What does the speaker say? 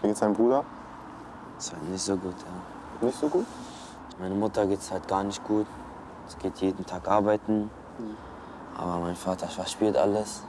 Wie geht's deinem Bruder? Ist halt nicht so gut, ja. Nicht so gut? Meine Mutter geht's halt gar nicht gut. Es geht jeden Tag arbeiten. Hm. Aber mein Vater verspielt alles.